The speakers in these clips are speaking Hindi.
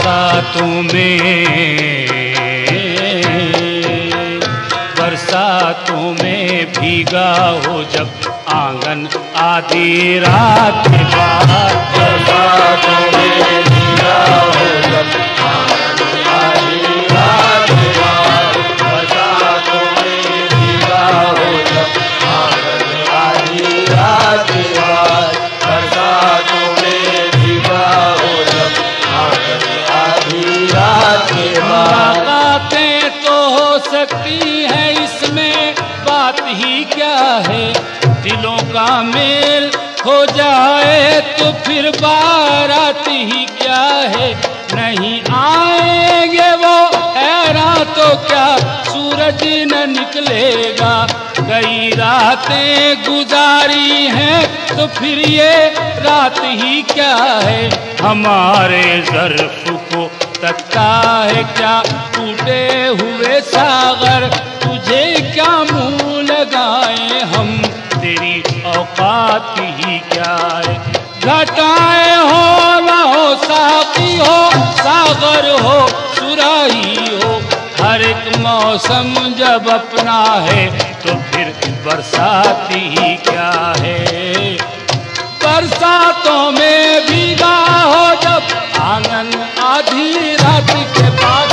बरसा तुम्हें बरसा तुम्हें भीगा हो जब आँगन आधी रात के बाद। बरसा तुम्हें हो जाए तो फिर बारात ही क्या है? नहीं आएँगे वो हैरान तो क्या? सूरज न निकलेगा। कई रातें गुजारी हैं तो फिर ये रात ही क्या है? हमारे जर्फ को तकता है क्या? टूटे हुए सागर, तुझे क्या मुँह लगाए हम? तेरी औकात है घटाए हो हो साथी हो, सागर हो, सुराही हो। हर एक मौसम जब अपना है तो फिर बरसाती ही क्या है? बरसातों में भीगा हो जब आँगन आधी रात के बाद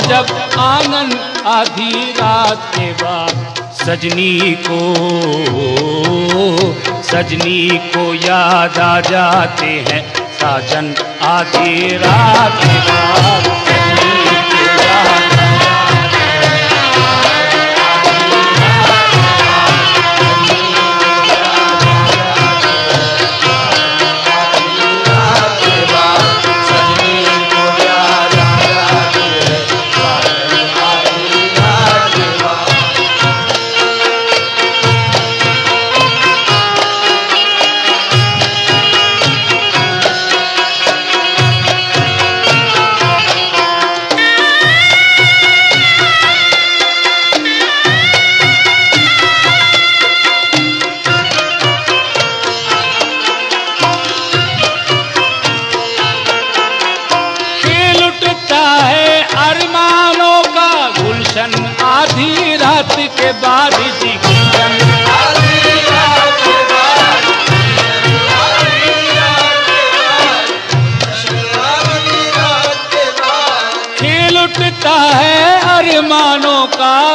जब आनंद आधी रात के बाद सजनी को सजनी को याद आ जाते हैं साजन आधी रात के बाद।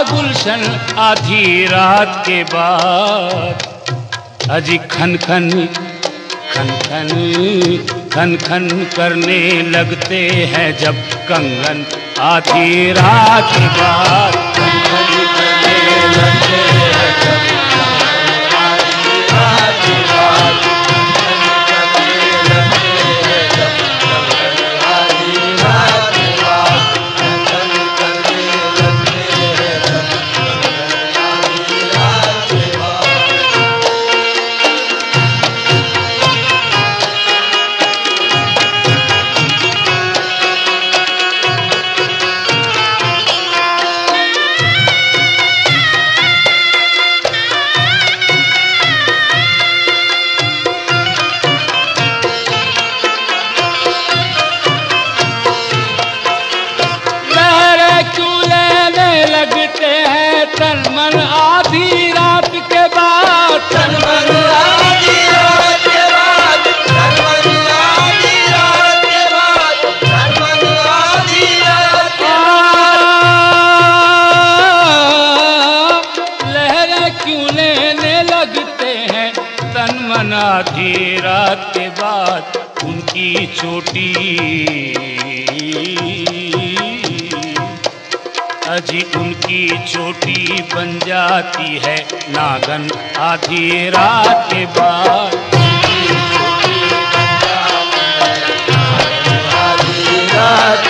गुलशन आधी रात के बाद। अजी खन खन खन खन खन खन करने लगते हैं जब कंगन। आधी रात के बाद खन खन करने लगते हैं जब तन मन आधी रात के बाद उनकी चोटी। अजी उनकी चोटी बन जाती है नागन आधी रात के बाद। छोटी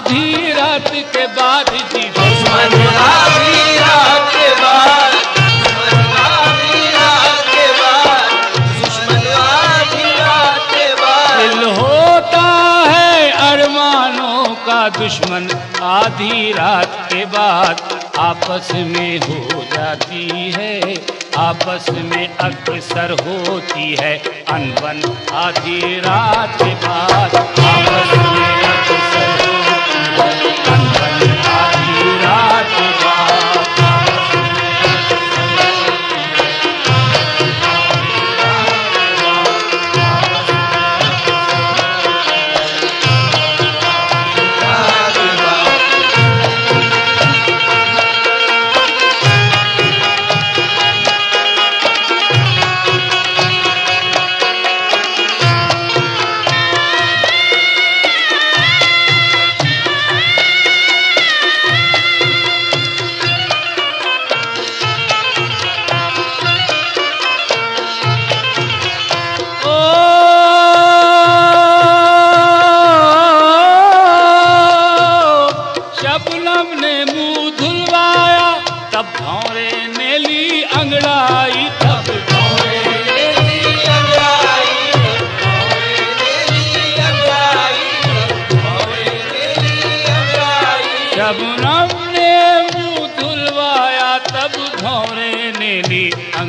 आधी रात के बाद जी। दुश्मन आधी रात के बाद दुश्मन आधी रात के बाद दुश्मन आधी रात के बाद। दिल होता है अरमानों का दुश्मन आधी रात के बाद आपस में हो जाती है आपस में अक्सर होती है अनबन। आधी रात के बाद आपस में होती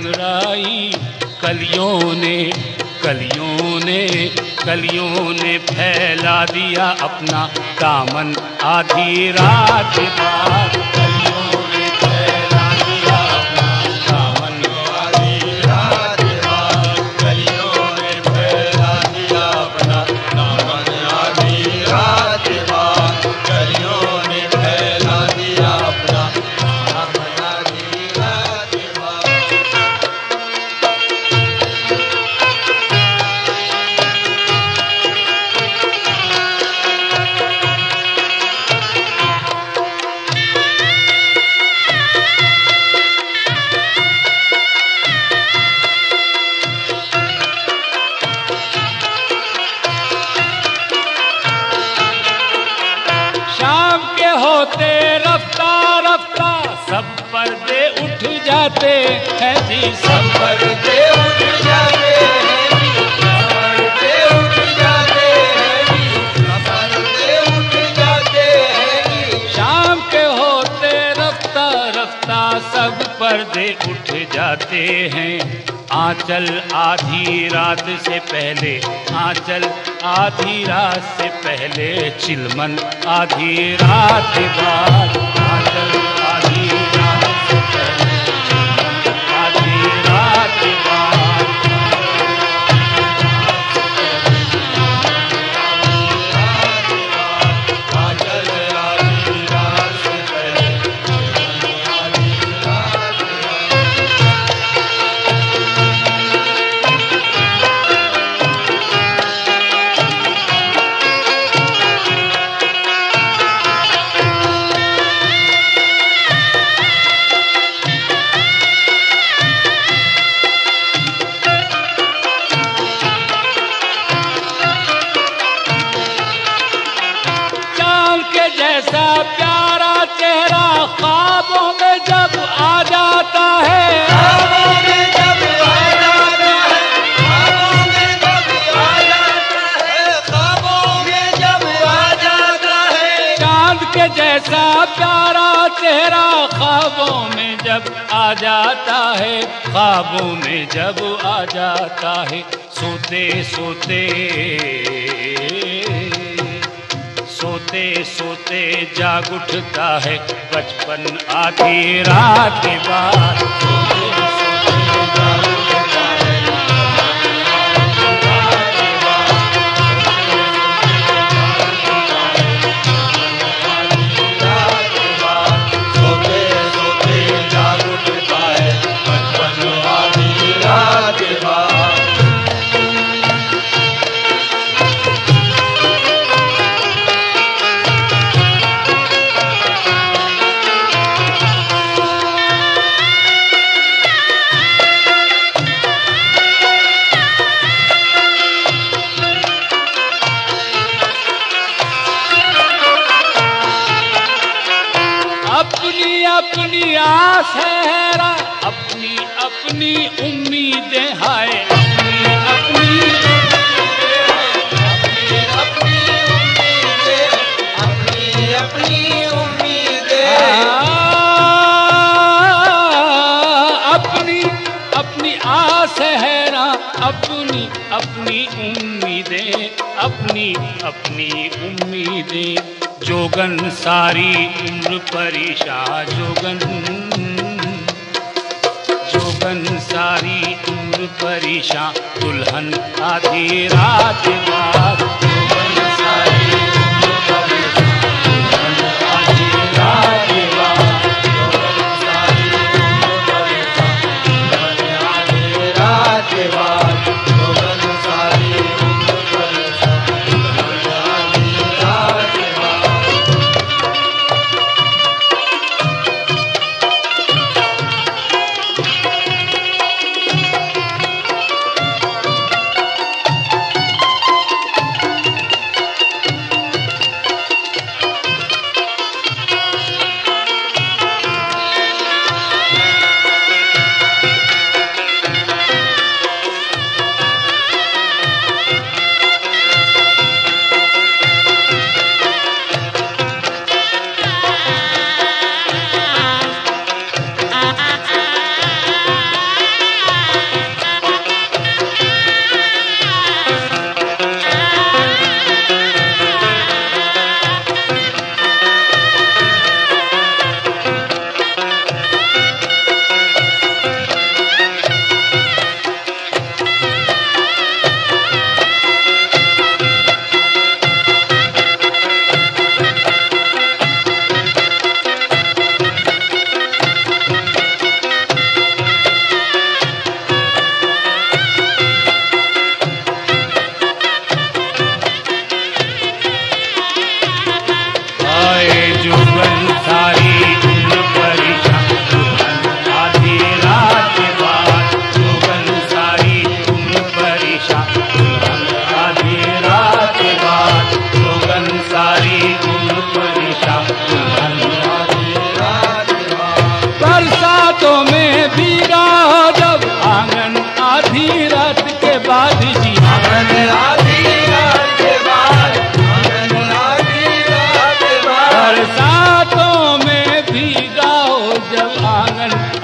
अंगड़ाई कलियों ने कलियों ने कलियों ने फैला दिया अपना दामन आधी रात बाद। होते रफ्ता रफ्ता सब पर्दे उठ जाते हैं जी, सब पर्दे उठ जाते सब पर्दे उठ जाते हैं। आंचल आधी रात से पहले, आंचल आधी रात से पहले चिलमन आधी रात बाद जाता है, ख्वाबों में जब आ जाता है, सोते सोते सोते सोते जाग उठता है, बचपन आधी रात बाद। अपनी अपनी उम्मीदें। जोगन सारी उम्र परेशान जोगन। जोगन सारी उम्र परेशान दुल्हन आधी रात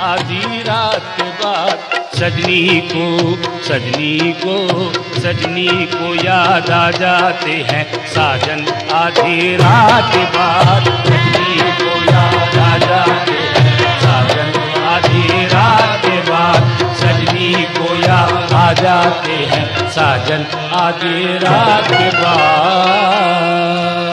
आधी रात बाद सजनी को सजनी को सजनी को याद आ जाते हैं। साजन आधी रात बाद सजनी को याद आ जाते हैं। साजन आधी रात बाद सजनी को याद आ जाते हैं। साजन आधी रात बाद